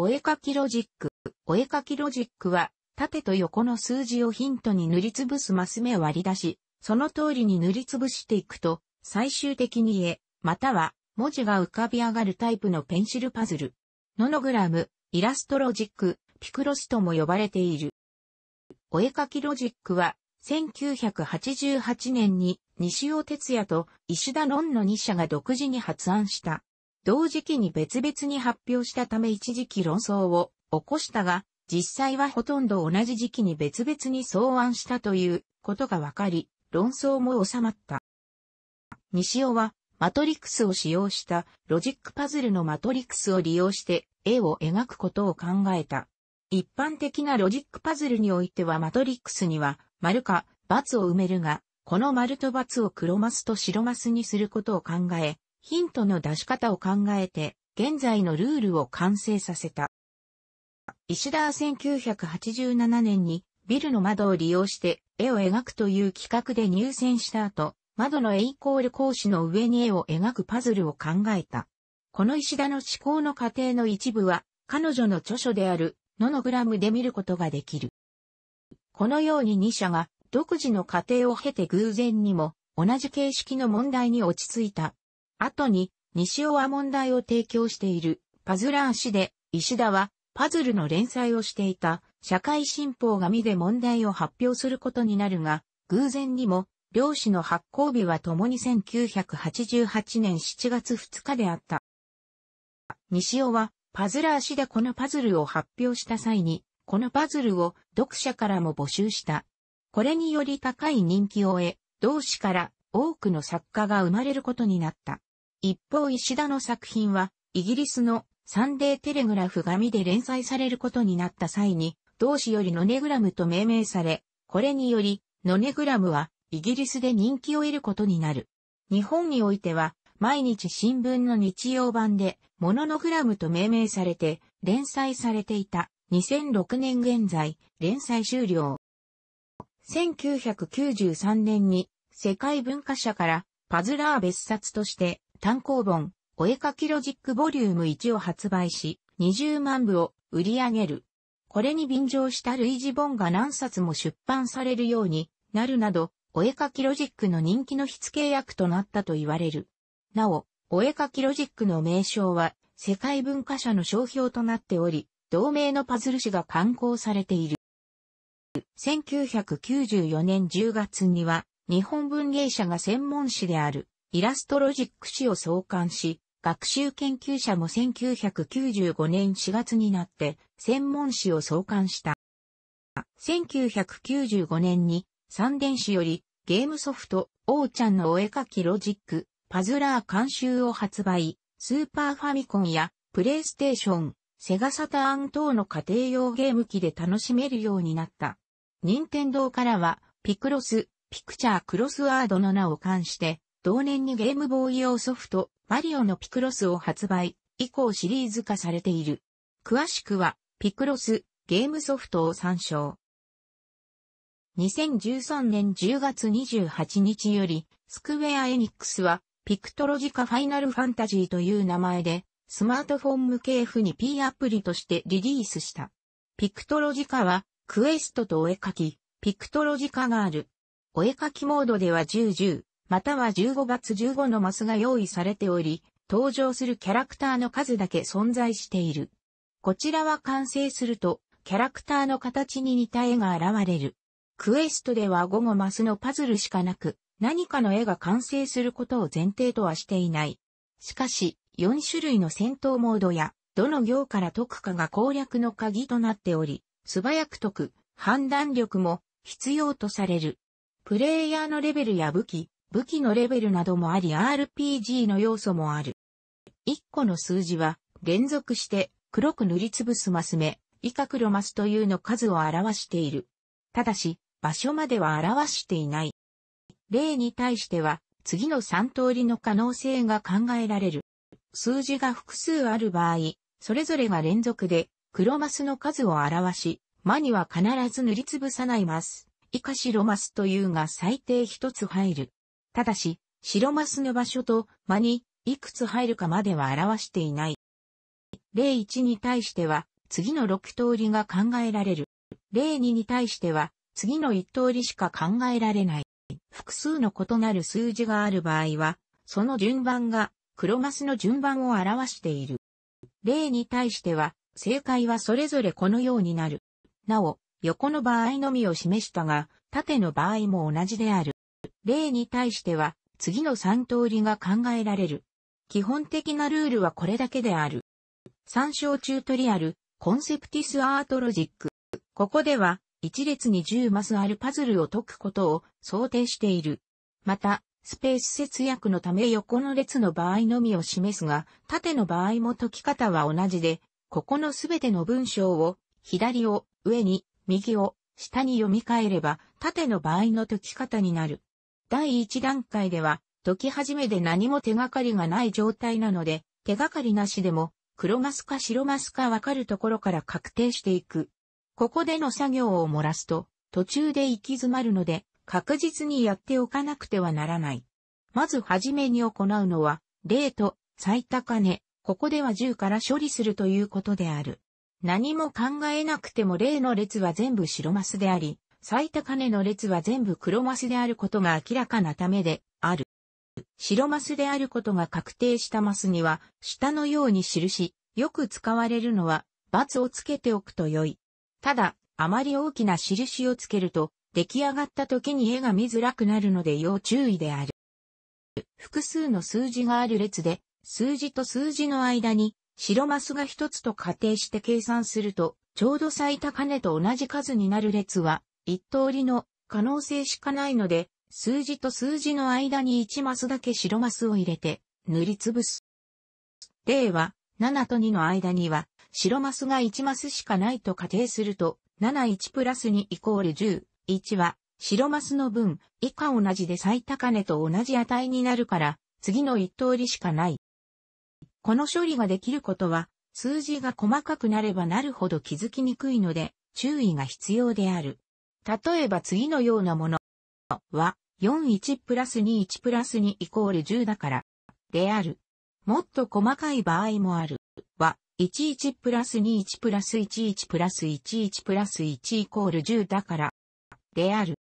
お絵かきロジック。お絵かきロジックは、縦と横の数字をヒントに塗りつぶすマス目を割り出し、その通りに塗りつぶしていくと、最終的に絵、または文字が浮かび上がるタイプのペンシルパズル。ノノグラム、イラストロジック、ピクロスとも呼ばれている。お絵かきロジックは、1988年に西尾哲也といしだのんの2者が独自に発案した。同時期に別々に発表したため一時期論争を起こしたが、実際はほとんど同じ時期に別々に創案したということが分かり、論争も収まった。西尾はマトリックスを使用したロジックパズルのマトリックスを利用して絵を描くことを考えた。一般的なロジックパズルにおいてはマトリックスには丸か×を埋めるが、この丸と×を黒マスと白マスにすることを考え、ヒントの出し方を考えて、現在のルールを完成させた。石田は1987年にビルの窓を利用して絵を描くという企画で入選した後、窓の A イコール格子の上に絵を描くパズルを考えた。この石田の思考の過程の一部は、彼女の著書であるノノグラムで見ることができる。このように2社が独自の過程を経て偶然にも同じ形式の問題に落ち着いた。後に西尾は問題を提供しているパズラー誌で石田はパズルの連載をしていた社会新報紙で問題を発表することになるが、偶然にも両氏の発行日は共に1988年7月2日であった。西尾はパズラー誌でこのパズルを発表した際に、このパズルを読者からも募集した。これにより高い人気を得、同誌から多くの作家が生まれることになった。一方石田の作品は、イギリスのサンデーテレグラフ紙で連載されることになった際に、同誌よりノネグラムと命名され、これにより、ノネグラムはイギリスで人気を得ることになる。日本においては、毎日新聞の日曜版で、モノノグラムと命名されて、連載されていた。2006年現在、連載終了。1993年に、世界文化社から、パズラー別冊として、単行本、お絵かきロジックボリューム1を発売し、20万部を売り上げる。これに便乗した類似本が何冊も出版されるようになるなど、お絵かきロジックの人気の火付け役となったと言われる。なお、お絵かきロジックの名称は世界文化社の商標となっており、同名のパズル誌が刊行されている。1994年10月には、日本文芸社が専門誌であるイラストロジック誌を創刊し、学習研究社も1995年4月になって専門誌を創刊した。1995年にサン電子よりゲームソフト、オーちゃんのお絵かきロジック、パズラー監修を発売、スーパーファミコンやプレイステーション、セガサターン等の家庭用ゲーム機で楽しめるようになった。任天堂からは、ピクロス、ピクチャークロスワードの名を冠して、同年にゲームボーイ用ソフト、マリオのピクロスを発売、以降シリーズ化されている。詳しくは、ピクロス、ゲームソフトを参照。2013年10月28日より、スクウェアエニックスは、ピクトロジカファイナルファンタジーという名前で、スマートフォン向け F2P アプリとしてリリースした。ピクトロジカは、クエストとお絵かき、ピクトロジカがある。お絵かきモードでは10、10、または15月15のマスが用意されており、登場するキャラクターの数だけ存在している。こちらは完成すると、キャラクターの形に似た絵が現れる。クエストでは5語マスのパズルしかなく、何かの絵が完成することを前提とはしていない。しかし、4種類の戦闘モードや、どの行から解くかが攻略の鍵となっており、素早く解く、判断力も必要とされる。プレイヤーのレベルや武器、武器のレベルなどもあり RPG の要素もある。1個の数字は連続して黒く塗りつぶすマス目、以下黒マスというの数を表している。ただし、場所までは表していない。例に対しては、次の3通りの可能性が考えられる。数字が複数ある場合、それぞれが連続で黒マスの数を表し、間には必ず塗りつぶさないマス。以下白マスというが最低一つ入る。ただし、白マスの場所と間にいくつ入るかまでは表していない。例1に対しては、次の6通りが考えられる。例2に対しては、次の1通りしか考えられない。複数の異なる数字がある場合は、その順番が黒マスの順番を表している。例に対しては、正解はそれぞれこのようになる。なお、横の場合のみを示したが、縦の場合も同じである。例に対しては、次の3通りが考えられる。基本的なルールはこれだけである。参照チュートリアル、コンセプティスアートロジック。ここでは、一列に10マスあるパズルを解くことを想定している。また、スペース節約のため横の列の場合のみを示すが、縦の場合も解き方は同じで、ここのすべての文章を、左を上に、右を下に読み替えれば、縦の場合の解き方になる。第一段階では、解き始めで何も手がかりがない状態なので、手がかりなしでも、黒マスか白マスかわかるところから確定していく。ここでの作業を漏らすと、途中で行き詰まるので、確実にやっておかなくてはならない。まずはじめに行うのは、例と最高値、ここでは10から処理するということである。何も考えなくても例の列は全部白マスであり、最高値の列は全部黒マスであることが明らかなためである。白マスであることが確定したマスには、下のように印、よく使われるのは、×をつけておくと良い。ただ、あまり大きな印をつけると、出来上がった時に絵が見づらくなるので要注意である。複数の数字がある列で、数字と数字の間に白マスが一つと仮定して計算すると、ちょうど最高値と同じ数になる列は、一通りの可能性しかないので、数字と数字の間に1マスだけ白マスを入れて塗りつぶす。例は、7と2の間には、白マスが1マスしかないと仮定すると、71プラス2イコール10、1は、白マスの分、以下同じで最高値と同じ値になるから、次の一通りしかない。この処理ができることは、数字が細かくなればなるほど気づきにくいので、注意が必要である。例えば次のようなものは、41プラス21プラス2イコール10だから、である。もっと細かい場合もある。は、11プラス21プラス11プラス11プラス1イコール10だから、である。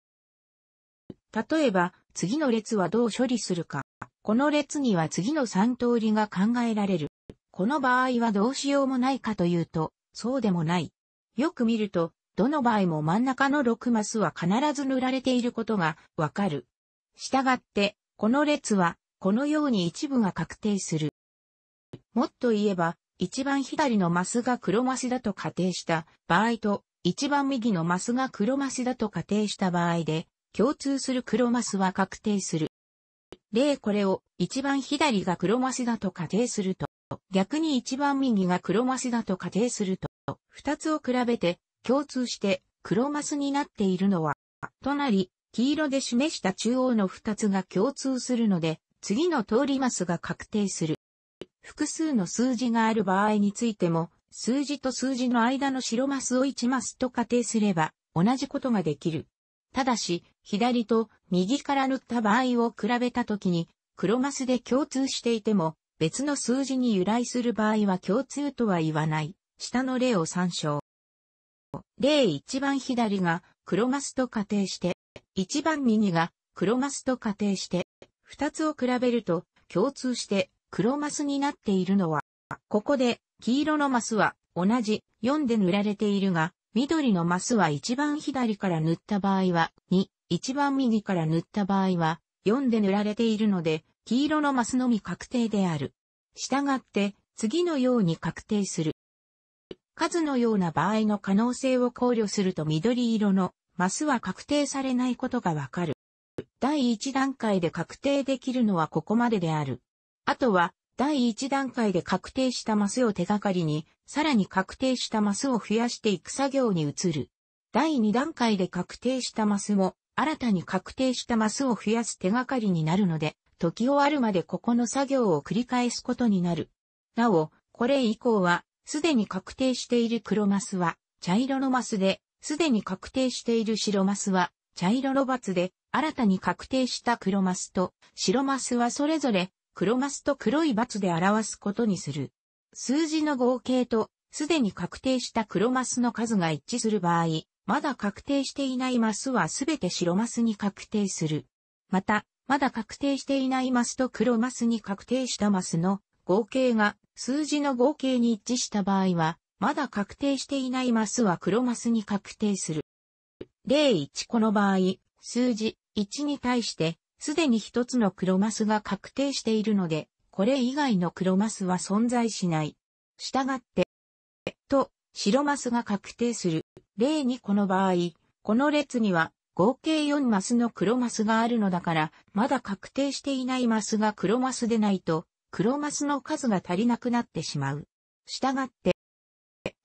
例えば、次の列はどう処理するか。この列には次の3通りが考えられる。この場合はどうしようもないかというと、そうでもない。よく見ると、どの場合も真ん中の6マスは必ず塗られていることがわかる。したがって、この列は、このように一部が確定する。もっと言えば、一番左のマスが黒マスだと仮定した場合と、一番右のマスが黒マスだと仮定した場合で、共通する黒マスは確定する。例これを一番左が黒マスだと仮定すると、逆に一番右が黒マスだと仮定すると、二つを比べて共通して黒マスになっているのは、となり、黄色で示した中央の二つが共通するので、次の通りマスが確定する。複数の数字がある場合についても、数字と数字の間の白マスを1マスと仮定すれば、同じことができる。ただし、左と右から塗った場合を比べたときに、黒マスで共通していても、別の数字に由来する場合は共通とは言わない。下の例を参照。例一番左が黒マスと仮定して、一番右が黒マスと仮定して、二つを比べると共通して黒マスになっているのは、ここで黄色のマスは同じ4で塗られているが、緑のマスは一番左から塗った場合は2、一番右から塗った場合は4で塗られているので、黄色のマスのみ確定である。したがって、次のように確定する。数のような場合の可能性を考慮すると緑色のマスは確定されないことがわかる。第一段階で確定できるのはここまでである。あとは、第一段階で確定したマスを手がかりに、さらに確定したマスを増やしていく作業に移る。第二段階で確定したマスも、新たに確定したマスを増やす手がかりになるので、時終わるまでここの作業を繰り返すことになる。なお、これ以降は、すでに確定している黒マスは、茶色のマスで、すでに確定している白マスは、茶色のバツで、新たに確定した黒マスと白マスはそれぞれ黒マスと黒いバツで表すことにする。数字の合計とすでに確定した黒マスの数が一致する場合、まだ確定していないマスはすべて白マスに確定する。また、まだ確定していないマスと黒マスに確定したマスの合計が数字の合計に一致した場合は、まだ確定していないマスは黒マスに確定する。例1この場合、数字1に対して、すでに一つの黒マスが確定しているので、これ以外の黒マスは存在しない。したがって、と、白マスが確定する。例にこの場合、この列には合計4マスの黒マスがあるのだから、まだ確定していないマスが黒マスでないと、黒マスの数が足りなくなってしまう。したがって、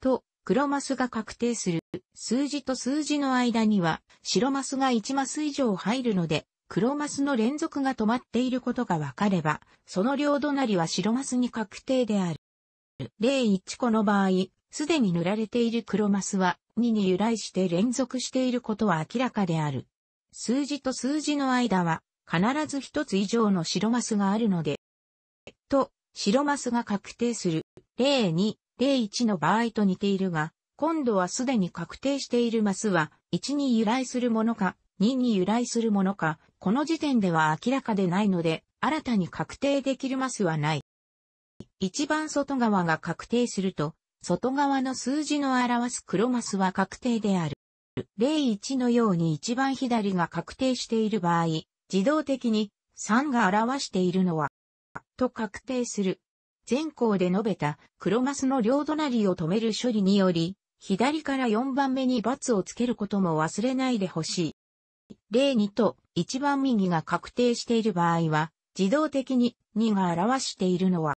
と、黒マスが確定する。数字と数字の間には、白マスが1マス以上入るので、黒マスの連続が止まっていることがわかれば、その両隣は白マスに確定である。例1個の場合、すでに塗られている黒マスは2に由来して連続していることは明らかである。数字と数字の間は必ず一つ以上の白マスがあるので、白マスが確定する。例2、例1の場合と似ているが、今度はすでに確定しているマスは1に由来するものか2に由来するものか、この時点では明らかでないので、新たに確定できるマスはない。一番外側が確定すると、外側の数字の表す黒マスは確定である。例1のように一番左が確定している場合、自動的に3が表しているのは、と確定する。前項で述べた黒マスの両隣を止める処理により、左から4番目に×をつけることも忘れないでほしい。例2と一番右が確定している場合は、自動的に2が表しているのは、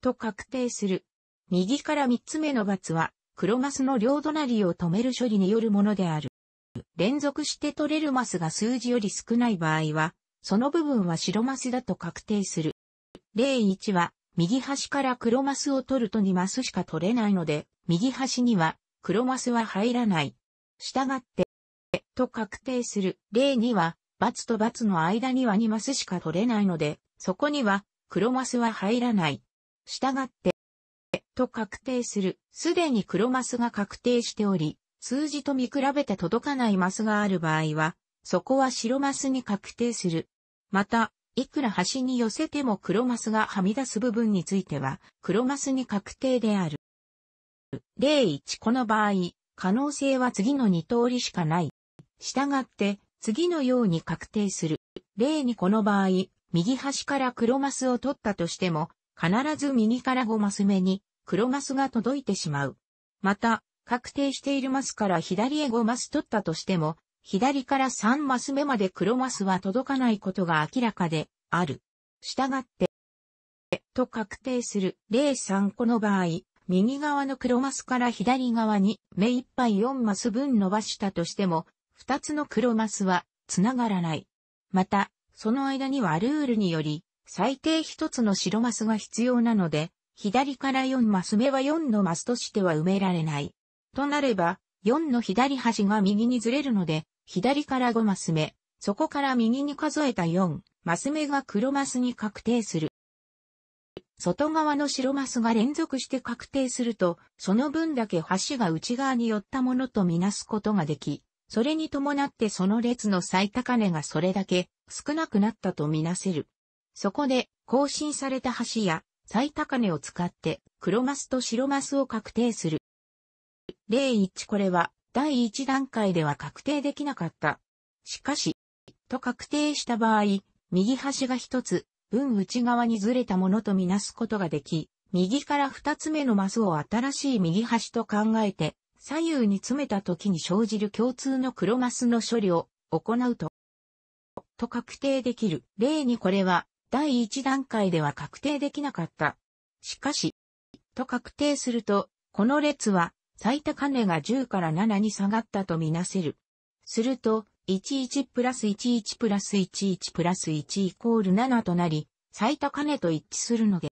と確定する。右から三つ目の罰は、黒マスの両隣を止める処理によるものである。連続して取れるマスが数字より少ない場合は、その部分は白マスだと確定する。例1は、右端から黒マスを取ると2マスしか取れないので、右端には黒マスは入らない。したがって、と確定する。例2は、×と×の間には2マスしか取れないので、そこには黒マスは入らない。したがって、と確定する。すでに黒マスが確定しており、数字と見比べて届かないマスがある場合は、そこは白マスに確定する。また、いくら端に寄せても黒マスがはみ出す部分については、黒マスに確定である。例1この場合、可能性は次の2通りしかない。したがって、次のように確定する。例にこの場合、右端から黒マスを取ったとしても、必ず右から5マス目に黒マスが届いてしまう。また、確定しているマスから左へ5マス取ったとしても、左から3マス目まで黒マスは届かないことが明らかである。したがって、と確定する。例3この場合、右側の黒マスから左側に目いっぱい4マス分伸ばしたとしても、2つの黒マスは繋がらない。また、その間にはルールにより、最低1つの白マスが必要なので、左から4マス目は4のマスとしては埋められない。となれば、4の左端が右にずれるので、左から5マス目、そこから右に数えた4、マス目が黒マスに確定する。外側の白マスが連続して確定すると、その分だけ端が内側に寄ったものとみなすことができ、それに伴ってその列の最高値がそれだけ少なくなったとみなせる。そこで、更新された端や最高値を使って黒マスと白マスを確定する。例1これは第1段階では確定できなかった。しかし、と確定した場合、右端が一つ分内側にずれたものとみなすことができ、右から二つ目のマスを新しい右端と考えて、左右に詰めた時に生じる共通の黒マスの処理を行うと、と確定できる。例にこれは第一段階では確定できなかった。しかし、と確定すると、この列は最高値が10から7に下がったとみなせる。すると、11プラス11プラス11プラス1イコール7となり、最高値と一致するので、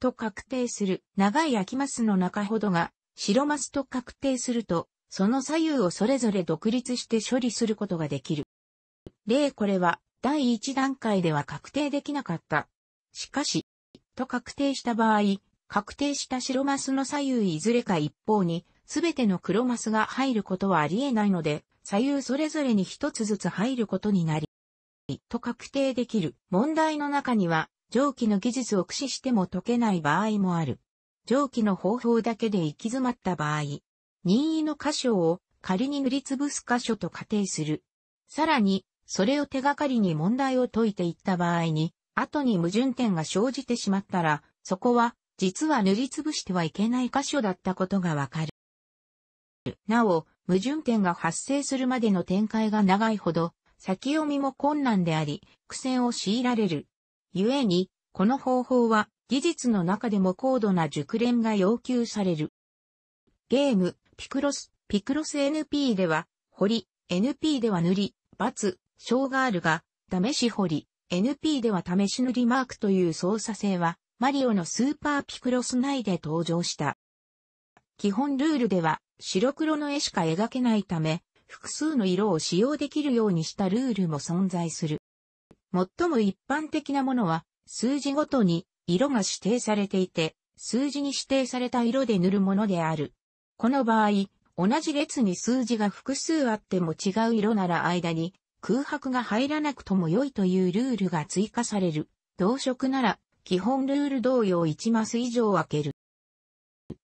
と確定する長い空きマスの中ほどが白マスと確定すると、その左右をそれぞれ独立して処理することができる。例これは第一段階では確定できなかった。しかし、と確定した場合、確定した白マスの左右いずれか一方に、すべての黒マスが入ることはありえないので、左右それぞれに一つずつ入ることになり、と確定できる問題の中には、上記の技術を駆使しても解けない場合もある。上記の方法だけで行き詰まった場合、任意の箇所を仮に塗りつぶす箇所と仮定する。さらに、それを手がかりに問題を解いていった場合に、後に矛盾点が生じてしまったら、そこは、実は塗りつぶしてはいけない箇所だったことがわかる。なお、矛盾点が発生するまでの展開が長いほど、先読みも困難であり、苦戦を強いられる。故に、この方法は、技術の中でも高度な熟練が要求される。ゲーム、ピクロス、ピクロス NP では、彫り、NP では塗り、バツ、小があるが、試し彫り、NP では試し塗りマークという操作性は、マリオのスーパーピクロス内で登場した。基本ルールでは、白黒の絵しか描けないため、複数の色を使用できるようにしたルールも存在する。最も一般的なものは、数字ごとに色が指定されていて、数字に指定された色で塗るものである。この場合、同じ列に数字が複数あっても違う色なら間に空白が入らなくとも良いというルールが追加される。同色なら基本ルール同様1マス以上分ける。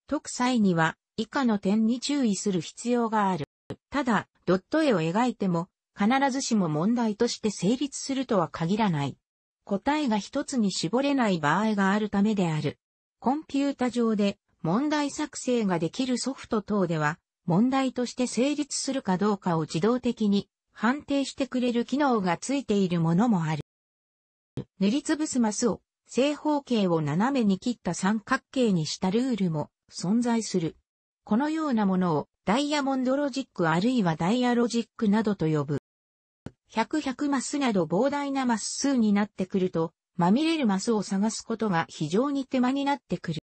解く際には以下の点に注意する必要がある。ただ、ドット絵を描いても必ずしも問題として成立するとは限らない。答えが一つに絞れない場合があるためである。コンピュータ上で問題作成ができるソフト等では問題として成立するかどうかを自動的に判定してくれる機能がついているものもある。塗りつぶすマスを正方形を斜めに切った三角形にしたルールも存在する。このようなものをダイヤモンドロジックあるいはダイヤロジックなどと呼ぶ。100、100マスなど膨大なマス数になってくると、まみれるマスを探すことが非常に手間になってくる。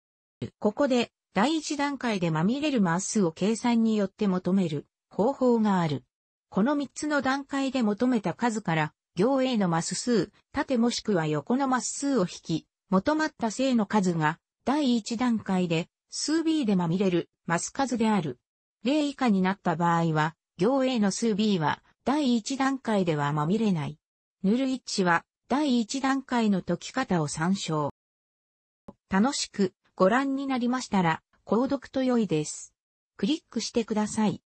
ここで、第一段階でまみれるマスを計算によって求める方法がある。この3つの段階で求めた数から、行 A のマス数、縦もしくは横のマス数を引き、求まった正の数が、第1段階で、数 B でまみれる、マス数である。0以下になった場合は、行 A の数 B は、第1段階ではまみれない。塗る一致は、第1段階の解き方を参照。楽しくご覧になりましたら、購読と良いです。クリックしてください。